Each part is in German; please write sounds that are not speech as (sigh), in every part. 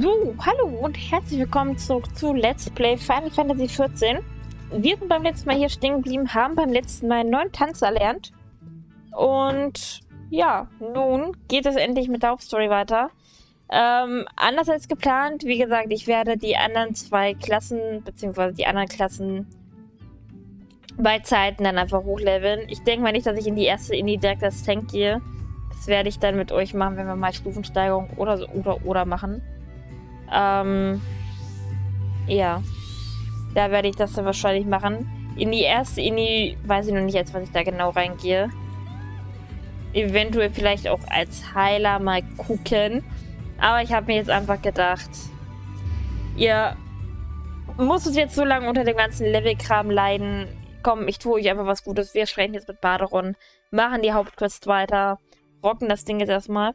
So, hallo und herzlich willkommen zurück zu Let's Play Final Fantasy XIV. Wir sind beim letzten Mal hier stehen geblieben, haben beim letzten Mal einen neuen Tanz erlernt. Und ja, nun geht es endlich mit der Hauptstory weiter. Ähm, anders als geplant, wie gesagt, ich werde die anderen zwei Klassen, beziehungsweise die anderen Klassen bei Zeiten dann einfach hochleveln. Ich denke mal nicht, dass ich in die erste in die direkt als Tank gehe. Das werde ich dann mit euch machen, wenn wir mal Stufensteigerung oder so, oder oder machen. Ähm, ja. Da werde ich das dann wahrscheinlich machen. In die erste, in die, weiß ich noch nicht, als was ich da genau reingehe. Eventuell vielleicht auch als Heiler mal gucken. Aber ich habe mir jetzt einfach gedacht, ihr musstet jetzt so lange unter dem ganzen Levelkram leiden. Komm, ich tue euch einfach was Gutes. Wir sprechen jetzt mit Baderon, machen die Hauptquest weiter, rocken das Ding jetzt erstmal.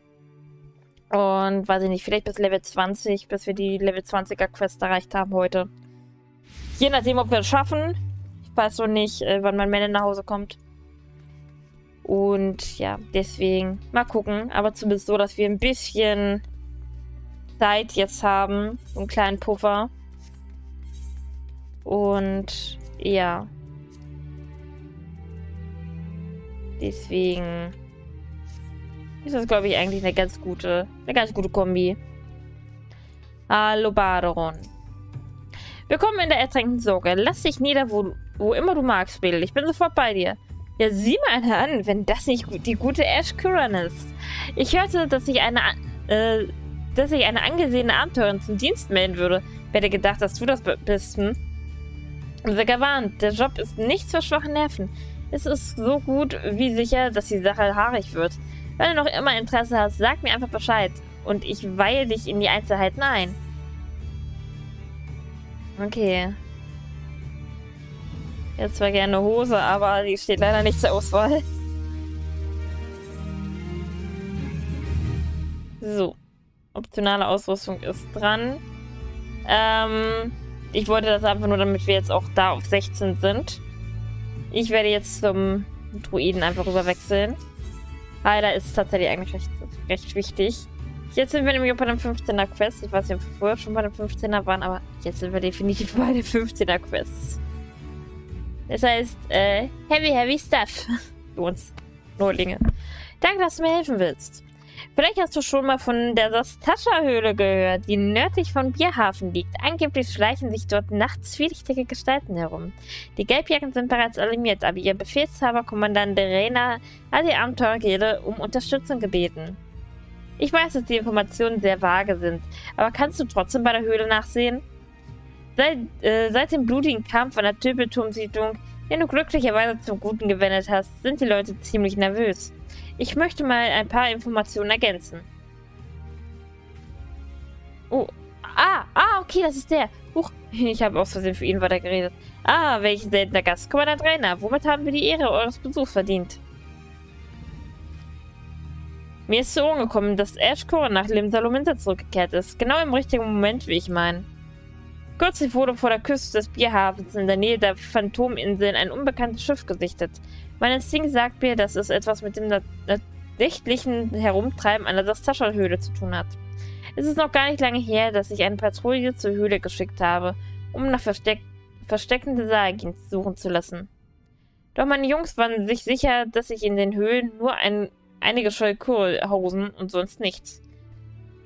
Und weiß ich nicht, vielleicht bis Level 20, bis wir die Level 20er Quest erreicht haben heute. Je nachdem, ob wir es schaffen. Ich weiß noch nicht, äh, wann mein Mann nach Hause kommt. Und ja, deswegen mal gucken. Aber zumindest so, dass wir ein bisschen Zeit jetzt haben. So einen kleinen Puffer. Und ja. Deswegen ist das, glaube ich, eigentlich eine ganz gute, eine ganz gute Kombi. Hallo, Baderon. Willkommen in der ertränkten Sorge. Lass dich nieder, wo, wo immer du magst, Bill. Ich bin sofort bei dir. Ja, sieh mal an, wenn das nicht die gute Ash Curran ist. Ich hörte, dass sich eine, äh, dass sich eine angesehene Abenteurerin zum Dienst melden würde. Wer hätte gedacht, dass du das bist, hm? Sei gewarnt, der Job ist nichts für schwache Nerven. Es ist so gut wie sicher, dass die Sache haarig wird. Wenn du noch immer Interesse hast, sag mir einfach Bescheid und ich weihe dich in die Einzelheiten ein. Okay. Jetzt zwar gerne Hose, aber die steht leider nicht zur Auswahl. So. Optionale Ausrüstung ist dran. Ähm, ich wollte das einfach nur, damit wir jetzt auch da auf 16 sind. Ich werde jetzt zum Druiden einfach rüber wechseln. Heiler ist tatsächlich eigentlich recht, recht wichtig. Jetzt sind wir nämlich bei dem 15er Quest. Ich weiß nicht, ob wir vorher schon bei dem 15er waren, aber jetzt sind wir definitiv (laughs) bei den 15er Quests. Das heißt, äh, heavy, heavy stuff. (laughs) Für uns Nordlinge. Danke, dass du mir helfen willst. Vielleicht hast du schon mal von der Sastascha-Höhle gehört, die nördlich von Bierhafen liegt. Angeblich schleichen sich dort nachts zwielichtige Gestalten herum. Die Gelbjacken sind bereits alarmiert, aber ihr Befehlshaber, Kommandant Rena, hat die Abenteurergilde um Unterstützung gebeten. Ich weiß, dass die Informationen sehr vage sind, aber kannst du trotzdem bei der Höhle nachsehen? Seit, äh, seit dem blutigen Kampf an der Töpelturmsiedlung, den du glücklicherweise zum Guten gewendet hast, sind die Leute ziemlich nervös. Ich möchte mal ein paar Informationen ergänzen. Oh. Ah, ah, okay, das ist der. Huch, (laughs) ich habe aus Versehen für ihn weitergeredet. Ah, welch seltener Gast. Kommandant Rainer, womit haben wir die Ehre eures Besuchs verdient? Mir ist zu Ohren gekommen, dass Ash Ashcore nach Limsalominter zurückgekehrt ist. Genau im richtigen Moment, wie ich meine. Kürzlich wurde vor der Küste des Bierhafens in der Nähe der Phantominseln ein unbekanntes Schiff gesichtet. Mein Instinkt sagt mir, dass es etwas mit dem nächtlichen Herumtreiben an der Sastascha-Höhle zu tun hat. Es ist noch gar nicht lange her, dass ich eine Patrouille zur Höhle geschickt habe, um nach Versteck versteckende Saiyajins suchen zu lassen. Doch meine Jungs waren sich sicher, dass sich in den Höhlen nur ein, einige Scholkur hausen und sonst nichts.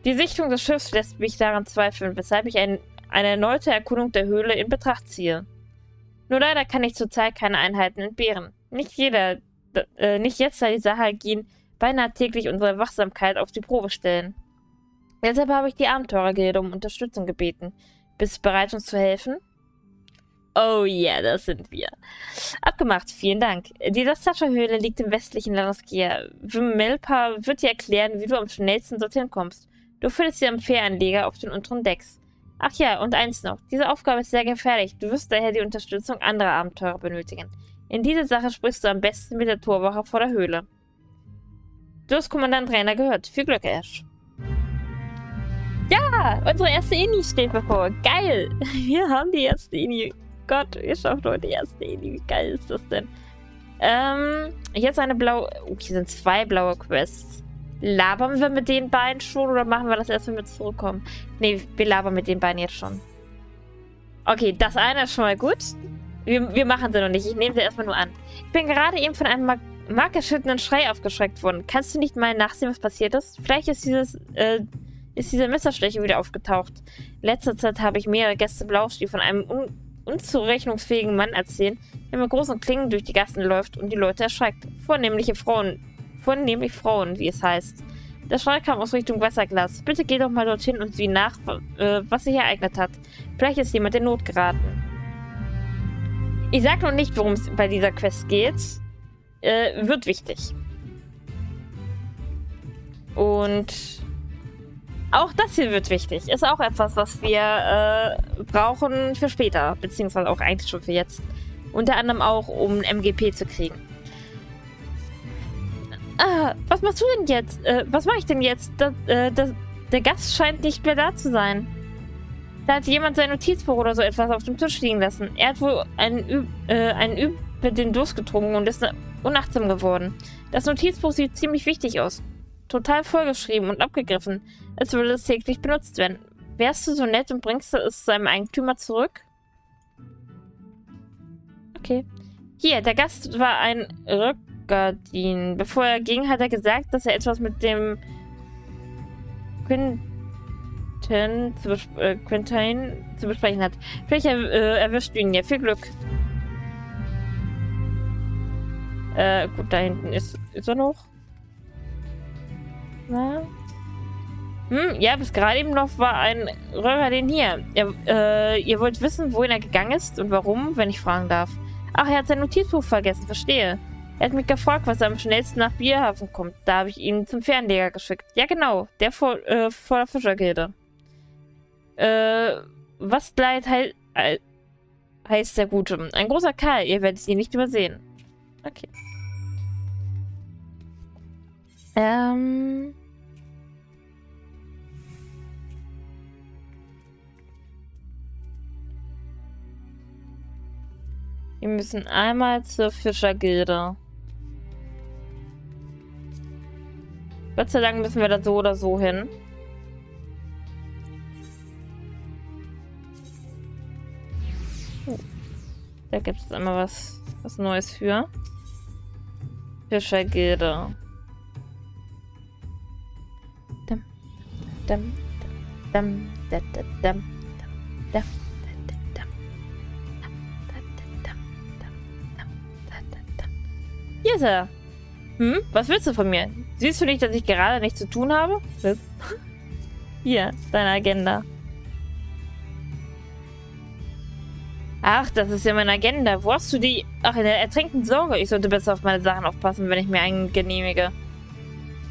Die Sichtung des Schiffs lässt mich daran zweifeln, weshalb ich ein eine erneute Erkundung der Höhle in Betracht ziehe. Nur leider kann ich zurzeit keine Einheiten entbehren. Nicht jeder, äh, nicht jetzt, da die Sahalgin beinahe täglich unsere Wachsamkeit auf die Probe stellen. Deshalb habe ich die Abenteurergilde um Unterstützung gebeten. Bist du bereit, uns zu helfen? Oh ja, yeah, das sind wir. Abgemacht, vielen Dank. Die Dastascha-Höhle liegt im westlichen Laraskia. Vimelpa wird dir erklären, wie du am schnellsten dorthin kommst. Du findest sie am Fähranleger auf den unteren Decks. Ach ja, und eins noch. Diese Aufgabe ist sehr gefährlich. Du wirst daher die Unterstützung anderer Abenteurer benötigen. In dieser Sache sprichst du am besten mit der Torwache vor der Höhle. Du hast Kommandant Rainer gehört. Viel Glück, Ash. Ja, unsere erste Ini steht bevor. Geil. (laughs) Wir haben die erste Ini. Gott, ihr schafft heute die erste Ini. Wie geil ist das denn? Ähm, jetzt eine blaue... Oh, hier sind zwei blaue Quests. Labern wir mit den beiden schon oder machen wir das erst, wenn wir zurückkommen? Ne, wir labern mit den beiden jetzt schon. Okay, das eine ist schon mal gut. Wir, wir machen sie noch nicht. Ich nehme sie erstmal nur an. Ich bin gerade eben von einem markerschüttenden Schrei aufgeschreckt worden. Kannst du nicht mal nachsehen, was passiert ist? Vielleicht ist dieses, äh, ist diese Messerstecher wieder aufgetaucht. In letzter Zeit habe ich mehrere Gäste belauscht, die von einem un unzurechnungsfähigen Mann erzählen, der mit großen Klingen durch die Gassen läuft und die Leute erschreckt. Vornehmliche Frauen. Vornehmlich Frauen, wie es heißt. Der Schrei kam aus Richtung Wasserglas. Bitte geh doch mal dorthin und sieh nach, äh, was sich ereignet hat. Vielleicht ist jemand in Not geraten. Ich sag noch nicht, worum es bei dieser Quest geht. Äh, wird wichtig. Und auch das hier wird wichtig. Ist auch etwas, was wir äh, brauchen für später. Beziehungsweise auch eigentlich schon für jetzt. Unter anderem auch, um MGP zu kriegen. Ah, was machst du denn jetzt? Äh, was mache ich denn jetzt? Das, äh, das, der Gast scheint nicht mehr da zu sein. Da hat jemand sein Notizbuch oder so etwas auf dem Tisch liegen lassen. Er hat wohl einen, Ü äh, einen über den Durst getrunken und ist unachtsam geworden. Das Notizbuch sieht ziemlich wichtig aus. Total vollgeschrieben und abgegriffen, als würde es täglich benutzt werden. Wärst du so nett und bringst es seinem Eigentümer zurück? Okay. Hier, der Gast war ein Rückgardin. Bevor er ging, hat er gesagt, dass er etwas mit dem Quinten zu, äh, Quintin zu besprechen hat. Vielleicht äh, erwischt du ihn ja. Viel Glück. Äh, gut, da hinten ist, ist er noch. Na? Hm, ja, bis gerade eben noch war ein Röhrer den hier. Ihr, äh, ihr wollt wissen, wohin er gegangen ist und warum, wenn ich fragen darf. Ach, er hat sein Notizbuch vergessen, verstehe. Er hat mich gefragt, was am schnellsten nach Bierhafen kommt. Da habe ich ihn zum Fernleger geschickt. Ja, genau, der vor, äh, vor der Fischergilde. Äh, was Leid he heißt der Gute? Ein großer Kerl, ihr werdet ihn nicht übersehen. Okay. Ähm... Wir müssen einmal zur Fischergilde. Gott sei Dank müssen wir da so oder so hin. Da gibt es immer was, was Neues für. Fischergilde. Dum, dum, dum, dum, dum, dum, dum. Ist er. Hm? Was willst du von mir? Siehst du nicht, dass ich gerade nichts zu tun habe? Hier, deine Agenda. Ach, das ist ja meine Agenda. Wo hast du die? Ach, in der ertränkten Sorge. Ich sollte besser auf meine Sachen aufpassen, wenn ich mir einen genehmige.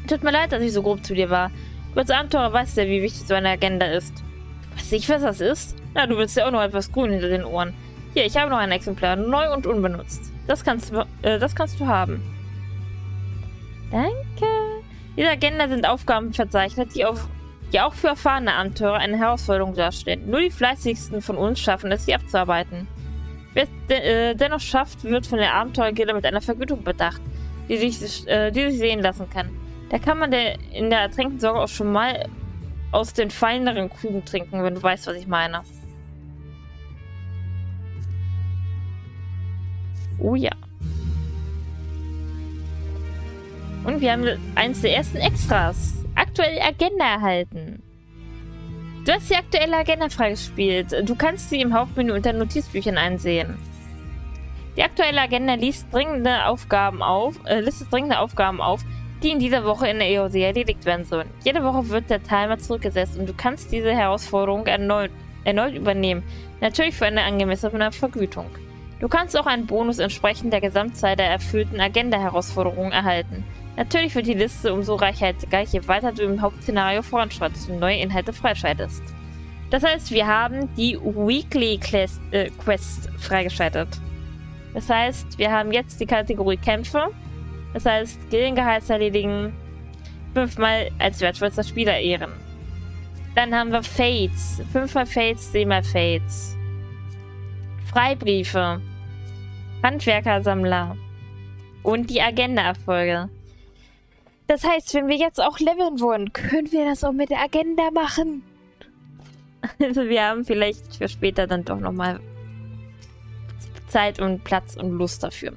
Tut mir leid, dass ich so grob zu dir war. Du als Abenteurer weißt ja, wie wichtig so eine Agenda ist. Du weißt nicht, was das ist? Na, du willst ja auch noch etwas grün hinter den Ohren. Hier, ich habe noch ein Exemplar, neu und unbenutzt. Das kannst du, äh, das kannst du haben. Danke. Diese Agenda sind Aufgaben verzeichnet, die auf die auch für erfahrene Abenteurer eine Herausforderung darstellen. Nur die fleißigsten von uns schaffen es, sie abzuarbeiten. Wer es de äh, dennoch schafft, wird von der Abenteurergilde mit einer Vergütung bedacht, die sich, äh, die sich sehen lassen kann. Da kann man der, in der ertränkten Sorge auch schon mal aus den feineren Krügen trinken, wenn du weißt, was ich meine. Oh ja. Und wir haben eins der ersten Extras aktuelle Agenda erhalten. Du hast die aktuelle Agenda freigespielt. Du kannst sie im Hauptmenü unter Notizbüchern einsehen. Die aktuelle Agenda liest dringende Aufgaben auf, äh, listet dringende Aufgaben auf, die in dieser Woche in der EOC erledigt werden sollen. Jede Woche wird der Timer zurückgesetzt und du kannst diese Herausforderung erneut, erneut übernehmen. Natürlich für eine angemessene Vergütung. Du kannst auch einen Bonus entsprechend der Gesamtzeit der erfüllten Agenda-Herausforderungen erhalten. Natürlich wird die Liste umso reichhaltiger, je weiter du im Hauptszenario voranschreitest und neue Inhalte freischaltest. Das heißt, wir haben die Weekly Quest, äh, Quest freigeschaltet. Das heißt, wir haben jetzt die Kategorie Kämpfe. Das heißt, Gildengehalts erledigen, fünfmal als wertvollster Spieler ehren. Dann haben wir Fates. Fünfmal Fates, zehnmal Fates. Freibriefe. Handwerkersammler. Und die Agenda-Erfolge. Das heißt, wenn wir jetzt auch leveln wollen, können wir das auch mit der Agenda machen. Also wir haben vielleicht für später dann doch nochmal Zeit und Platz und Lust dafür.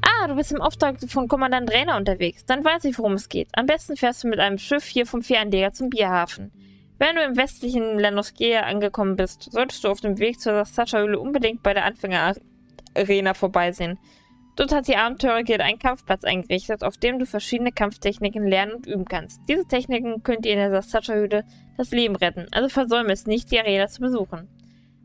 Ah, du bist im Auftrag von Kommandant Rainer unterwegs. Dann weiß ich, worum es geht. Am besten fährst du mit einem Schiff hier vom Fähranleger zum Bierhafen. Wenn du im westlichen Lanoskea angekommen bist, solltest du auf dem Weg zur Sascha-Höhle unbedingt bei der Anfänger-Arena vorbeisehen. Dort hat die Abenteurer einen Kampfplatz eingerichtet, auf dem du verschiedene Kampftechniken lernen und üben kannst. Diese Techniken könnt ihr in der Sascha-Höhle das Leben retten, also versäume es nicht, die Arena zu besuchen.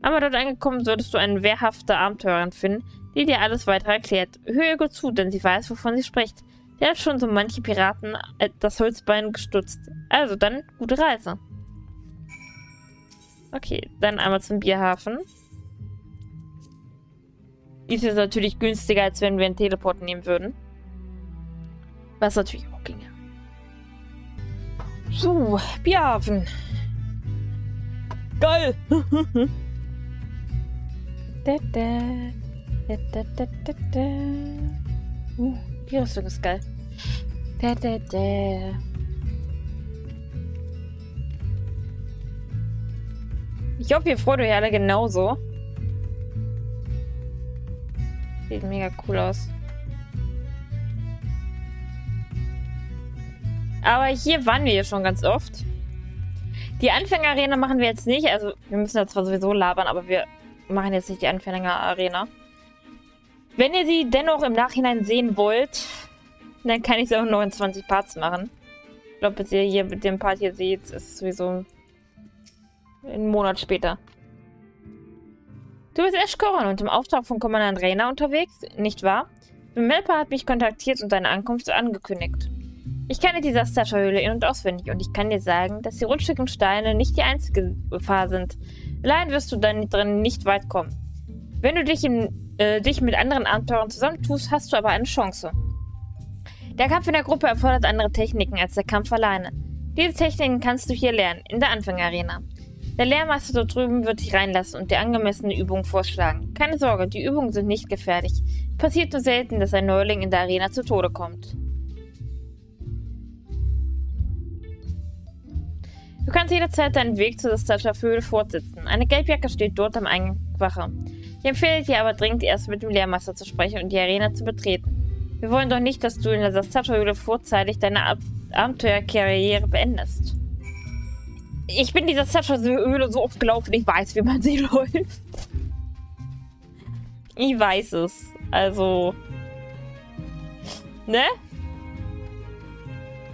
Aber dort angekommen solltest du eine wehrhafte Abenteurerin finden, die dir alles weitere erklärt. Höre ihr gut zu, denn sie weiß, wovon sie spricht. Der hat schon so manche Piraten äh, das Holzbein gestutzt. Also dann, gute Reise. Okay, dann einmal zum Bierhafen. Ist jetzt natürlich günstiger, als wenn wir einen Teleport nehmen würden. Was natürlich auch ginge. So, Bierhafen. Geil! (laughs) da, da, da, da, da, da, da. Uh, die Rüstung ist geil. Da, da, da. Ich hoffe, ihr freut euch alle genauso. Sieht mega cool aus. Aber hier waren wir ja schon ganz oft. Die Anfängerarena machen wir jetzt nicht. Also, wir müssen da zwar sowieso labern, aber wir machen jetzt nicht die Anfängerarena. Wenn ihr sie dennoch im Nachhinein sehen wollt, dann kann ich sie auch noch in 20 Parts machen. Ich glaube, bis ihr hier mit dem Part hier seht, ist es sowieso einen Monat später. Du bist Eschkoron und im Auftrag von Kommandant Reyna unterwegs, nicht wahr? Melpa hat mich kontaktiert und deine Ankunft angekündigt. Ich kenne die Sastascha-Höhle in- und auswendig und ich kann dir sagen, dass die rutschigen Steine nicht die einzige Gefahr sind. Allein wirst du dann drin nicht weit kommen. Wenn du dich, in, äh, dich mit anderen Abenteurern zusammentust, hast du aber eine Chance. Der Kampf in der Gruppe erfordert andere Techniken als der Kampf alleine. Diese Techniken kannst du hier lernen, in der Anfängerarena. Der Lehrmeister dort drüben wird dich reinlassen und dir angemessene Übungen vorschlagen. Keine Sorge, die Übungen sind nicht gefährlich. Passiert nur selten, dass ein Neuling in der Arena zu Tode kommt. Du kannst jederzeit deinen Weg zu der Statue fortsetzen. Eine Gelbjacke steht dort am Eingangswache. Ich empfehle dir aber dringend erst mit dem Lehrmeister zu sprechen und die Arena zu betreten. Wir wollen doch nicht, dass du in der Sastato-Höhle vorzeitig deine Ab Abenteuerkarriere beendest. Ich bin dieser Sascha-Höhle so oft gelaufen, ich weiß, wie man (laughs) sie läuft. Ich weiß es. Also. Ne?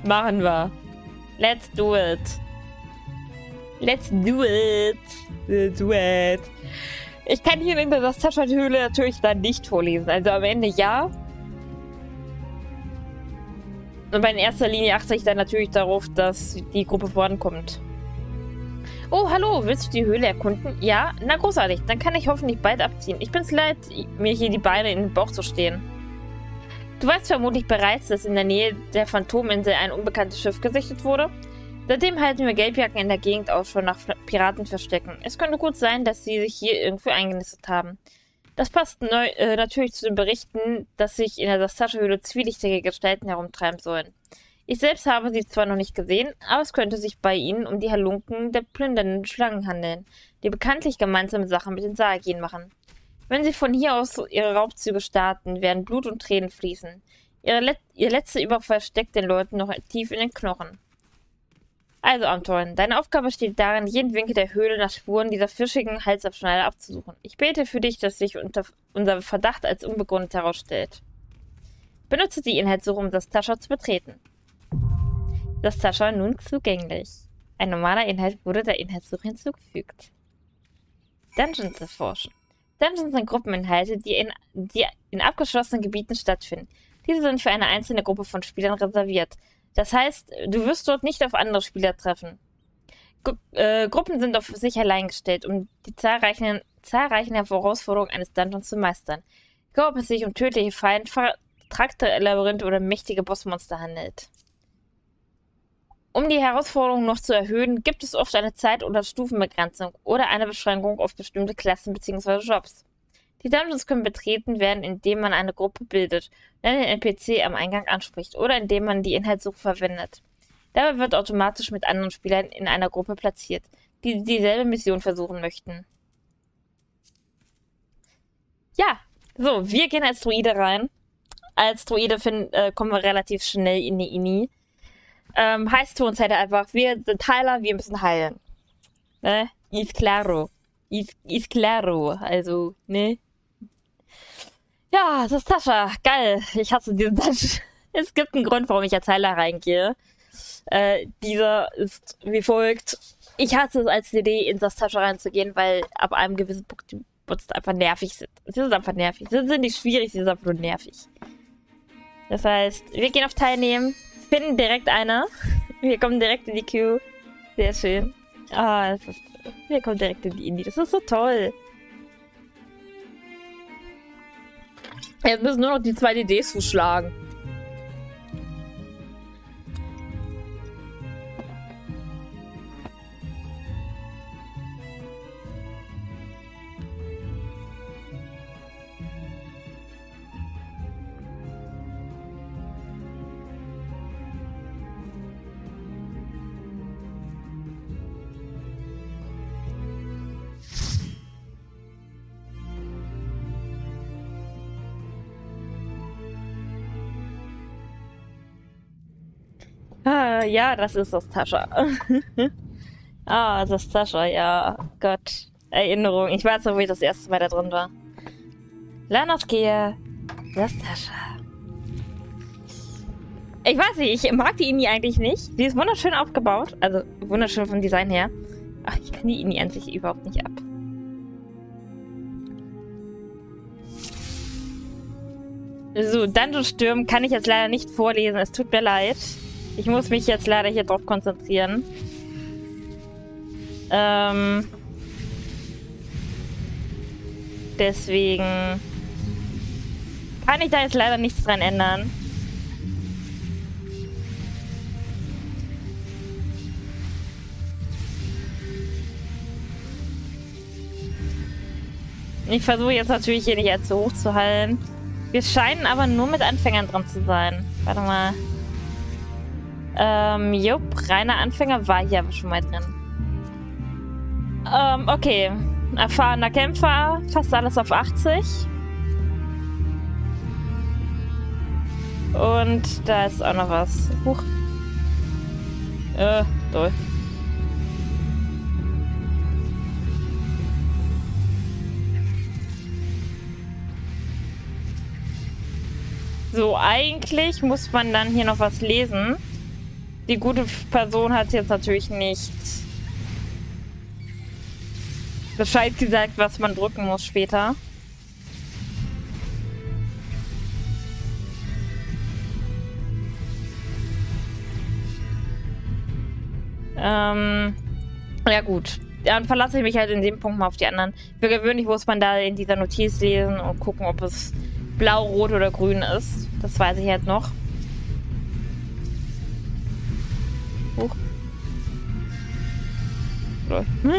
Machen wir. Let's do it. Let's do it. Let's do it. Ich kann hier in der Sascha-Höhle natürlich dann nicht vorlesen. Also am Ende ja. Aber in erster Linie achte ich dann natürlich darauf, dass die Gruppe vorankommt. Oh, hallo, willst du die Höhle erkunden? Ja? Na großartig, dann kann ich hoffentlich bald abziehen. Ich bin's leid, mir hier die Beine in den Bauch zu stehen. Du weißt vermutlich bereits, dass in der Nähe der Phantominsel ein unbekanntes Schiff gesichtet wurde. Seitdem halten wir Gelbjacken in der Gegend Ausschau nach Piratenverstecken. Es könnte gut sein, dass sie sich hier irgendwo eingenistet haben. Das passt neu, äh, natürlich zu den Berichten, dass sich in der Sastascha-Höhle zwielichtige Gestalten herumtreiben sollen. Ich selbst habe sie zwar noch nicht gesehen, aber es könnte sich bei ihnen um die Halunken der plündernden Schlangen handeln, die bekanntlich gemeinsame Sachen mit den Sargien machen. Wenn sie von hier aus ihre Raubzüge starten, werden Blut und Tränen fließen. Let ihr letzter Überfall steckt den Leuten noch tief in den Knochen. Also, Abenteuer, deine Aufgabe steht darin, jeden Winkel der Höhle nach Spuren dieser fischigen Halsabschneider abzusuchen. Ich bete für dich, dass sich unser Verdacht als unbegründet herausstellt. Benutze die Inhaltssuche, um das Tascha zu betreten. Das Sascha nun zugänglich. Ein normaler Inhalt wurde der Inhaltssuche hinzugefügt. Dungeons erforschen. Dungeons sind Gruppeninhalte, die in, die in abgeschlossenen Gebieten stattfinden. Diese sind für eine einzelne Gruppe von Spielern reserviert. Das heißt, du wirst dort nicht auf andere Spieler treffen. Gru äh, Gruppen sind auf sich allein gestellt, um die zahlreichen, zahlreichen Herausforderungen eines Dungeons zu meistern. Egal, ob es sich um tödliche Fallen, vertrackte Labyrinthe oder mächtige Bossmonster handelt. Um die Herausforderung noch zu erhöhen, gibt es oft eine Zeit- oder Stufenbegrenzung oder eine Beschränkung auf bestimmte Klassen bzw. Jobs. Die Dungeons können betreten werden, indem man eine Gruppe bildet und einen NPC am Eingang anspricht oder indem man die Inhaltssuche verwendet. Dabei wird automatisch mit anderen Spielern in einer Gruppe platziert, die dieselbe Mission versuchen möchten. Ja, so, wir gehen als Druide rein. Als Druide find, äh, kommen wir relativ schnell in die Ini. Ähm, heißt für uns halt einfach, wir sind Heiler, wir müssen heilen. Ne? Is claro. Is, is claro. Also, ne? Ja, das ist Tascha. Geil. Ich hasse diesen Dungeon. (laughs) Es gibt einen Grund, warum ich als Heiler reingehe. Äh, dieser ist wie folgt. Ich hasse es als CD in das Tasche reinzugehen, weil ab einem gewissen Punkt die Bots einfach nervig sind. Sie sind einfach nervig. Sie sind nicht schwierig, sie sind einfach nur nervig. Das heißt, wir gehen auf Teilnehmen, finden direkt einer. Wir kommen direkt in die Queue. Sehr schön. Ah, ist, wir kommen direkt in die Indie. Das ist so toll. Jetzt müssen nur noch die zwei DDs zuschlagen. Ja, das ist das Tascha. (laughs) ah, das Tascha, ja. Gott. Erinnerung. Ich weiß noch, wo ich das erste Mal da drin war. Lanaskea. Das Tascha. Ich weiß nicht, ich mag die Ini eigentlich nicht. Sie ist wunderschön aufgebaut. Also wunderschön vom Design her. Ach, ich kann die Ini an sich überhaupt nicht ab. So, Dungeon Stürm kann ich jetzt leider nicht vorlesen. Es tut mir leid. Ich muss mich jetzt leider hier drauf konzentrieren. Ähm. Deswegen kann ich da jetzt leider nichts dran ändern. Ich versuche jetzt natürlich hier nicht so hoch zu halten. Wir scheinen aber nur mit Anfängern dran zu sein. Warte mal. Ähm, jupp, reiner Anfänger war hier aber schon mal drin. Ähm, okay. Erfahrener Kämpfer, fast alles auf 80. Und da ist auch noch was. Huch. Äh, toll. So, eigentlich muss man dann hier noch was lesen. Die gute Person hat jetzt natürlich nicht Bescheid gesagt, was man drücken muss später. Ähm, ja gut. Dann verlasse ich mich halt in dem Punkt mal auf die anderen. Für gewöhnlich muss man da in dieser Notiz lesen und gucken, ob es blau, rot oder grün ist. Das weiß ich halt noch. Hoch. Hm?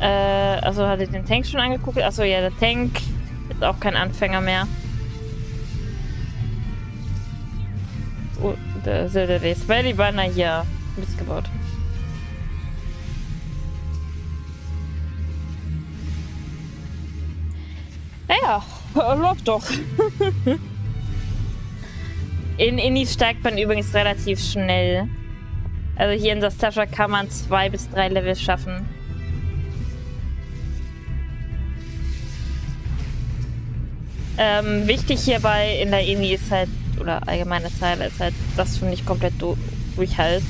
Äh, also hatte ich den Tank schon angeguckt? Achso, ja, der Tank ist auch kein Anfänger mehr. Oh, der ist der Spelly Banner hier missgebaut. Naja, (laughs) läuft doch. (laughs) In Indies steigt man übrigens relativ schnell. Also hier in Sastascha kann man zwei bis drei Level schaffen. Ähm, wichtig hierbei in der Ini ist halt, oder allgemeine Zeile ist halt, dass du nicht komplett durchhaltst.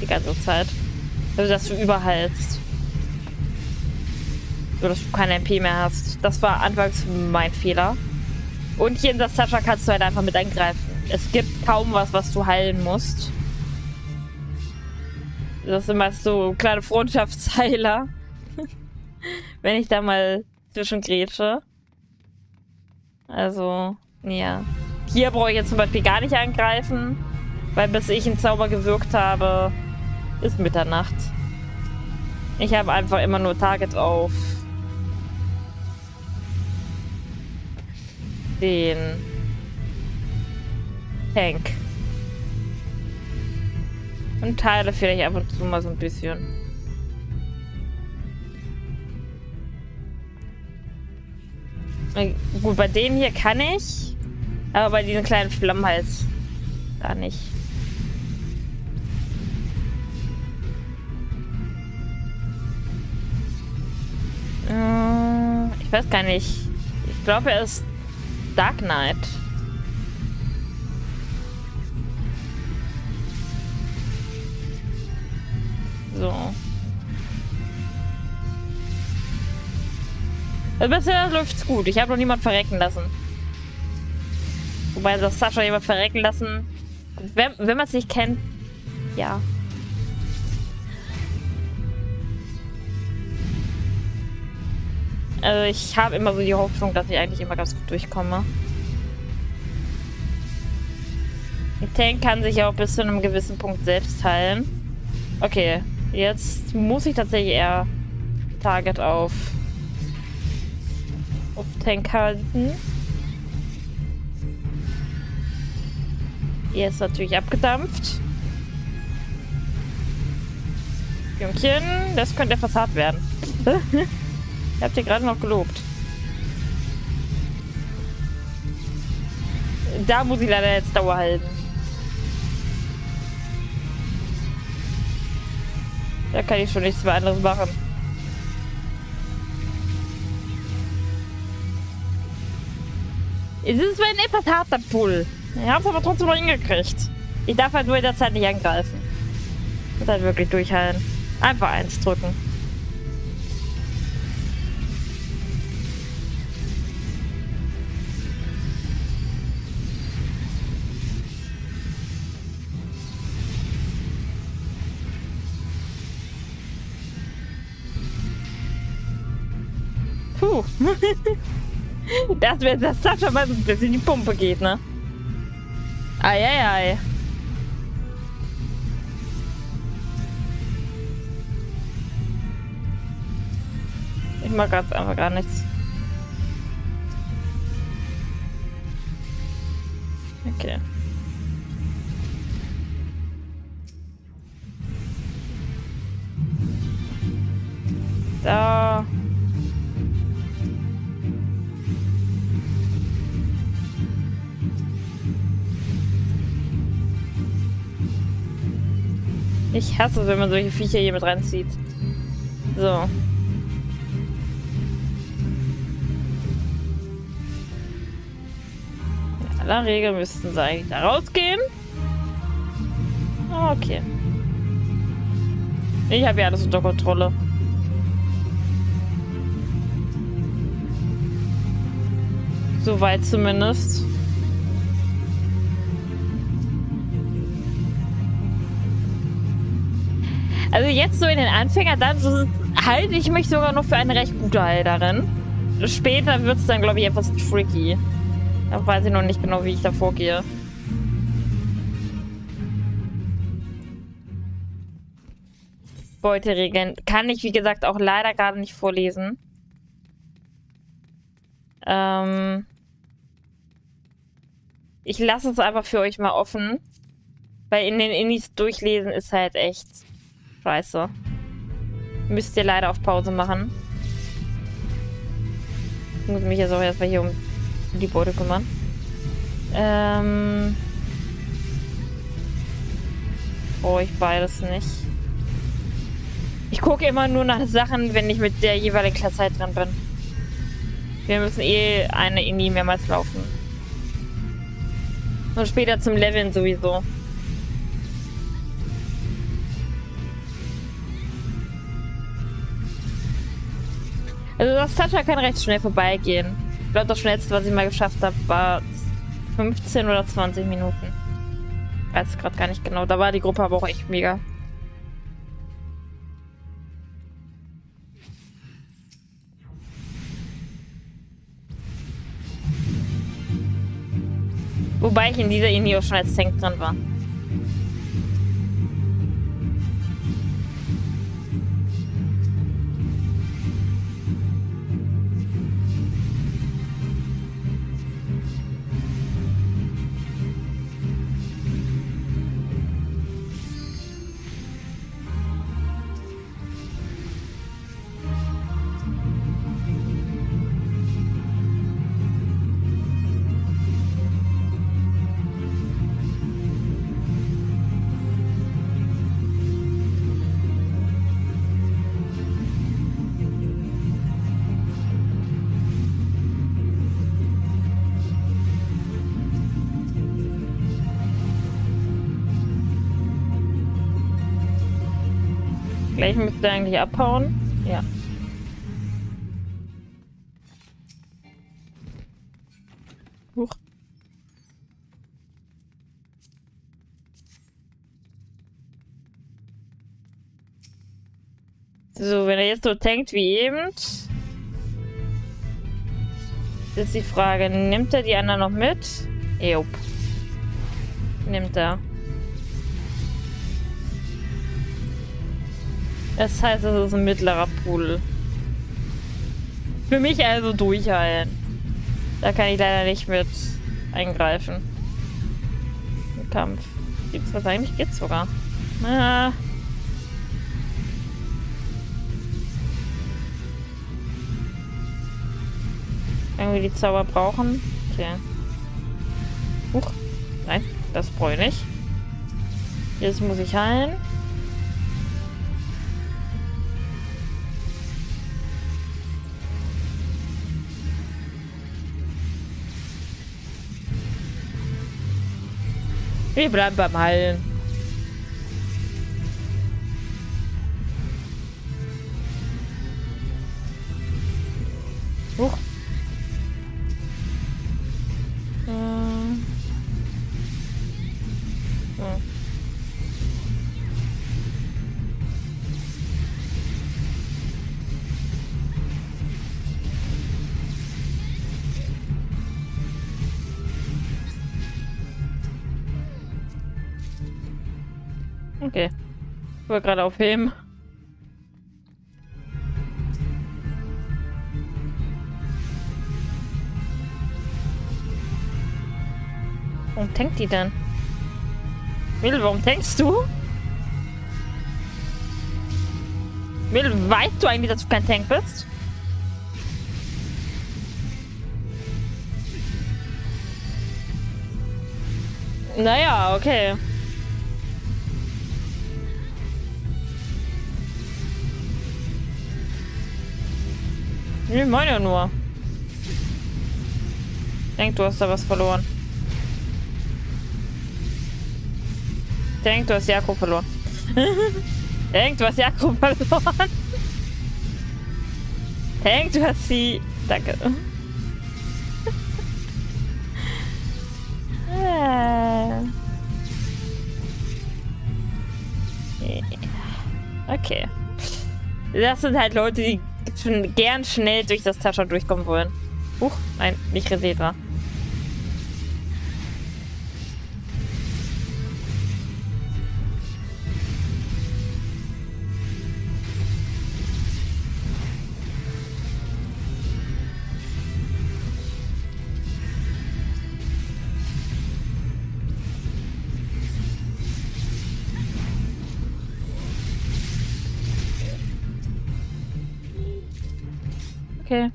Die ganze Zeit. Also, dass du überhaltst. So, dass du keine MP mehr hast. Das war anfangs mein Fehler. Und hier in Sastascha kannst du halt einfach mit angreifen. Es gibt kaum was, was du heilen musst. Das sind meist so kleine Freundschaftsheiler. (laughs) Wenn ich da mal zwischengrätsche. Also, ja. Hier brauche ich jetzt zum Beispiel gar nicht angreifen. Weil bis ich einen Zauber gewirkt habe, ist Mitternacht. Ich habe einfach immer nur Target auf den Tank. Und teile vielleicht ab und zu mal so ein bisschen. Äh, gut, bei denen hier kann ich. Aber bei diesen kleinen Flammenhals gar nicht. Äh, ich weiß gar nicht. Ich glaube, er ist Dark Knight. So. Also bisher läuft's gut. Ich habe noch niemand verrecken lassen. Wobei das Sascha jemand verrecken lassen. Wenn, wenn man es nicht kennt, ja. Also ich habe immer so die Hoffnung, dass ich eigentlich immer ganz gut durchkomme. Ein Tank kann sich auch bis zu einem gewissen Punkt selbst heilen. Okay, jetzt muss ich tatsächlich eher Target auf, auf Tank halten. Hier ist natürlich abgedampft. Jungchen, das könnte versagt werden. (laughs) Ich hab dir gerade noch gelobt. Da muss ich leider jetzt Dauer halten. Da kann ich schon nichts mehr anderes machen. Es ist ein etwas harter Pull. Ich hab's aber trotzdem noch hingekriegt. Ich darf halt nur in der Zeit nicht angreifen. Und halt wirklich durchhalten. Einfach eins drücken. (laughs) das wäre das Sascha ein bisschen in die Pumpe geht, ne? Eieiei. Ich mag gerade einfach gar nichts. Okay. Da. Ich hasse es, wenn man solche Viecher hier mit reinzieht. So. In aller Regel müssten sie eigentlich da rausgehen. Okay. Ich habe ja alles unter Kontrolle. Soweit zumindest. Also jetzt so in den Anfänger, dann so, halte ich mich sogar noch für eine recht gute Heilerin. Später wird es dann, glaube ich, etwas tricky. Da weiß ich noch nicht genau, wie ich da vorgehe. Beuteregeln kann ich, wie gesagt, auch leider gerade nicht vorlesen. Ähm ich lasse es einfach für euch mal offen. Weil in den Innis durchlesen ist halt echt Scheiße. Müsst ihr leider auf Pause machen. Ich muss mich jetzt auch erstmal hier um die Beute kümmern. Ähm. Oh, ich beides nicht. Ich gucke immer nur nach Sachen, wenn ich mit der jeweiligen Klasse dran bin. Wir müssen eh eine Ini mehrmals laufen. Und später zum Leveln sowieso. Also das Toucher kann recht schnell vorbeigehen. Ich glaube, das schnellste, was ich mal geschafft habe, war 15 oder 20 Minuten. Ich weiß gerade gar nicht genau. Da war die Gruppe aber auch echt mega. Wobei ich in dieser auch schon als Tank drin war. Gleich müsste er eigentlich abhauen. Ja. Huch. So, wenn er jetzt so tankt wie eben, ist die Frage, nimmt er die anderen noch mit? Jupp. Nimmt er. Das heißt, es ist ein mittlerer Pool. Für mich also durchhalten. Da kann ich leider nicht mit eingreifen. Im Kampf. Gibt's was eigentlich? Geht's sogar. Ah. Irgendwie die Zauber brauchen. Okay. Huch. Nein, das brauche ich nicht. Jetzt muss ich heilen. Wir bleiben beim Heilen. Wollte gerade aufheben. Warum tankt die denn? Mädel, warum tankst du? Mädel, weißt du eigentlich, dass du kein Tank bist? Naja, okay. Ich meine ja nur. Ich denke, du hast da was verloren. Ich denke, (laughs) du hast Jakob verloren. ich denke, du hast Jakob verloren. Ich denke, du hast sie... Danke. (laughs) Okay. Das sind halt Leute, die gern schnell durch das Tascha durchkommen wollen. Huch, nein, nicht Reseta. Okay.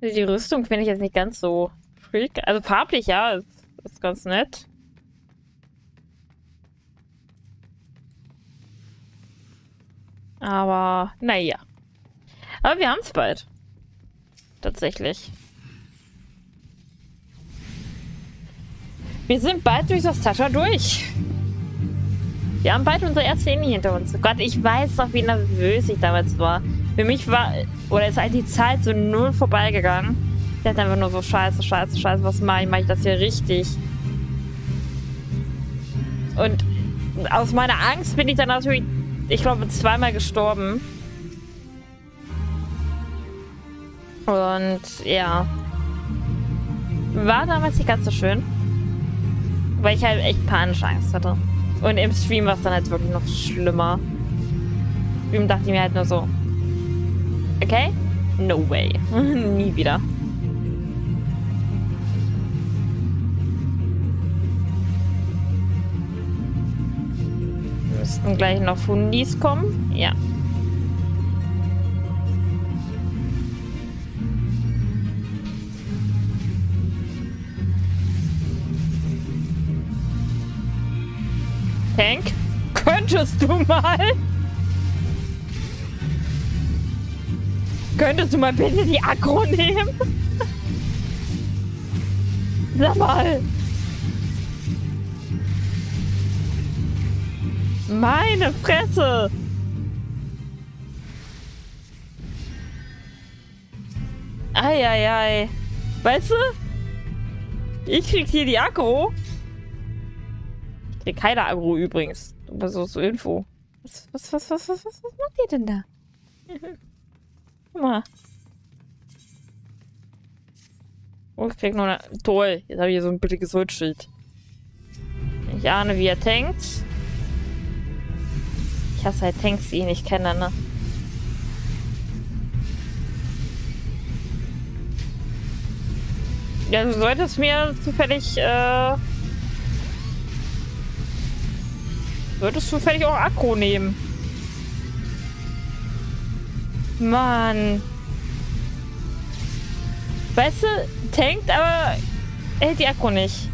Die Rüstung finde ich jetzt nicht ganz so freak. Also farblich, ja, ist, ist ganz nett. Aber, naja. Aber wir haben es bald. Tatsächlich. Wir sind bald durch das Tascha durch. Wir haben bald unsere erste Linie hinter uns. Gott, ich weiß doch, wie nervös ich damals war. Für mich war, oder ist halt die Zeit so null vorbeigegangen. Ich dachte einfach nur so, scheiße, scheiße, scheiße, was mache ich? Mache ich das hier richtig? Und aus meiner Angst bin ich dann natürlich, ich glaube, zweimal gestorben. Und ja. War damals nicht ganz so schön. Weil ich halt echt panische Angst hatte. Und im Stream war es dann halt wirklich noch schlimmer. Im Stream dachte ich mir halt nur so, okay, no way. (laughs) Nie wieder. Müssten gleich noch Fundis kommen. Ja. Du mal? Könntest du mal bitte die Akro nehmen? Sag mal. Meine Fresse. Eieiei. Weißt du? Ich krieg hier die Agro. Ich krieg keine Agro übrigens. Ist so Info? Was, was, was, was, was, was, was macht ihr denn da? Guck mal. Oh, ich krieg noch eine... Toll. Jetzt habe ich hier so ein billiges Holzschild. Ich ahne, wie er tankt. Ich hasse halt Tanks, die ich nicht kenne, ne? Ja, du solltest mir zufällig, äh... Solltest zufällig auch Akku nehmen. Mann. Weißt du, tankt, aber hält die Akku nicht.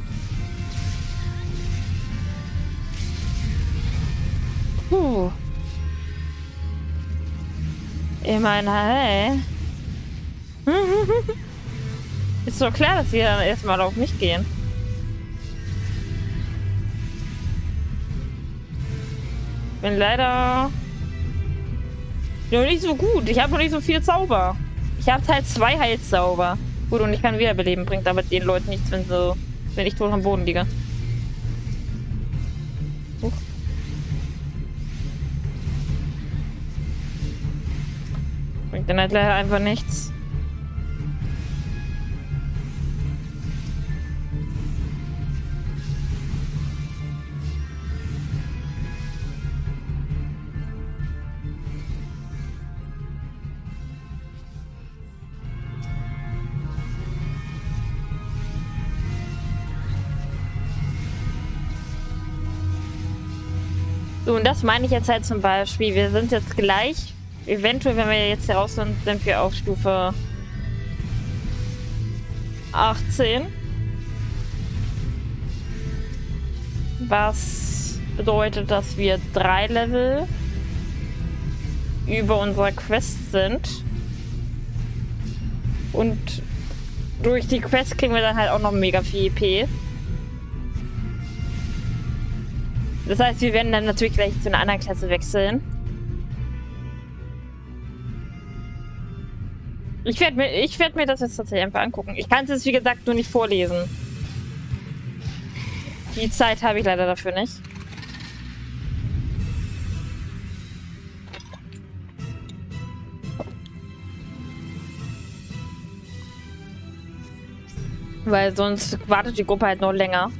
Puh. Ich meine, hey. (laughs) Ist doch klar, dass sie dann erstmal auf mich gehen. Bin leider noch nicht so gut. Ich habe noch nicht so viel Zauber. Ich habe halt zwei Heilzauber. Gut, und ich kann wiederbeleben. Bringt aber den Leuten nichts, wenn, so, wenn ich tot am Boden liege. Huch. Bringt dann halt leider einfach nichts. Das meine ich jetzt halt zum Beispiel. Wir sind jetzt gleich, eventuell, wenn wir jetzt hier raus sind, sind wir auf Stufe 18. Was bedeutet, dass wir drei Level über unserer Quest sind. Und durch die Quest kriegen wir dann halt auch noch mega viel EP. Das heißt, wir werden dann natürlich gleich zu einer anderen Klasse wechseln. Ich werde mir, werd mir das jetzt tatsächlich einfach angucken. Ich kann es jetzt, wie gesagt, nur nicht vorlesen. Die Zeit habe ich leider dafür nicht. Weil sonst wartet die Gruppe halt noch länger.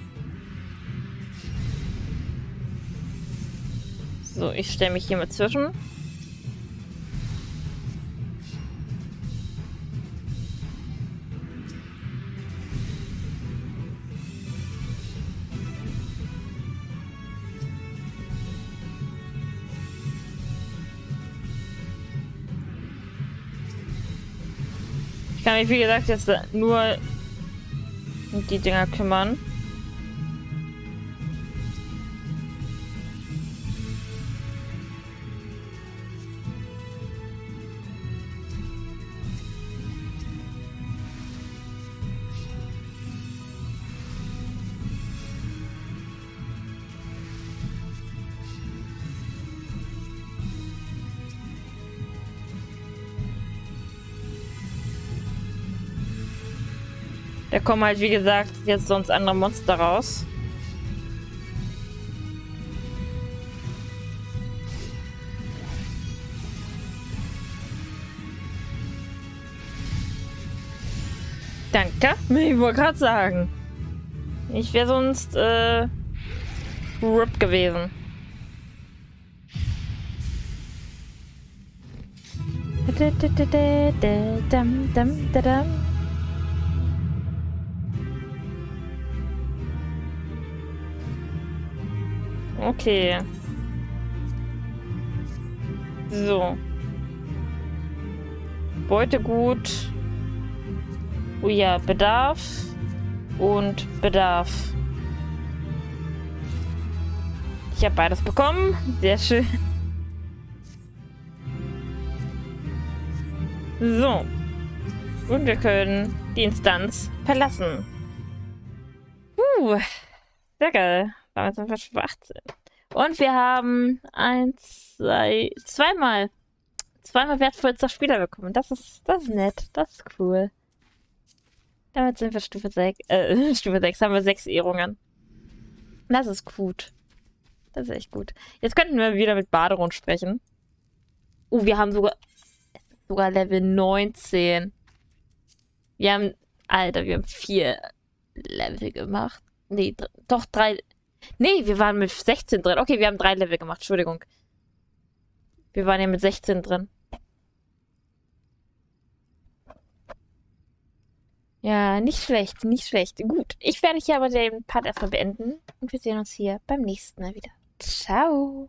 So, ich stelle mich hier mal zwischen. Ich kann mich, wie gesagt, jetzt nur um die Dinger kümmern. Da kommen halt, wie gesagt, jetzt sonst andere Monster raus. Danke. Ich wollte gerade sagen. Ich wäre sonst äh, RIP gewesen. Da, da, da, da, da, dam, dam, da, dam. Okay. So. Beutegut. Oh ja, Bedarf. Und Bedarf. Ich habe beides bekommen. Sehr schön. So. Und wir können die Instanz verlassen. Uh, sehr geil. Damit sind wir schon bei 18. Und wir haben eins, zwei, zweimal, zweimal wertvollster Spieler bekommen. Das ist, das ist nett. Das ist cool. Damit sind wir Stufe 6, äh, (laughs) Stufe 6 haben wir sechs Ehrungen. Das ist gut. Das ist echt gut. Jetzt könnten wir wieder mit Baderon sprechen. Oh, wir haben sogar, sogar Level 19. Wir haben, Alter, wir haben vier Level gemacht. Nee, doch drei. Nee, wir waren mit 16 drin. Okay, wir haben drei Level gemacht. Entschuldigung. Wir waren ja mit 16 drin. Ja, nicht schlecht, nicht schlecht. Gut, ich werde hier aber den Part erstmal beenden und wir sehen uns hier beim nächsten Mal wieder. Ciao.